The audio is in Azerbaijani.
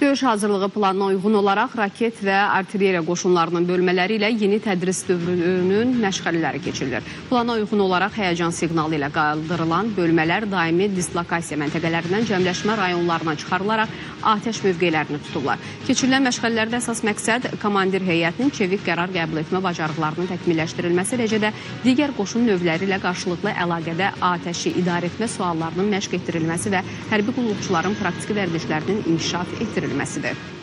Döyüş hazırlığı planına uyğun olaraq raket və artilleriya qoşunlarının bölmələri ilə yeni tədris dövrünün məşğələləri keçirilir. Plana uyğun olaraq həyəcan siqnalı ilə qaldırılan bölmələr daimi dislokasiya məntəqələrindən cəmləşmə rayonlarına çıxarılaraq atəş mövqelərini tutublar. Keçirilən məşğələlərdə əsas məqsəd komandir heyətinin çevik qərar qəbul etmə bacarıqlarının təkmilləşdirilməsi, eləcə də digər qoşun növləri ilə qarşılıqlı əlaqədə atəşi idarə etmə suallarının məşq etdirilməsi və hərbi qulluqçuların praktiki vərdişlərinin inkişaf verilməsidir.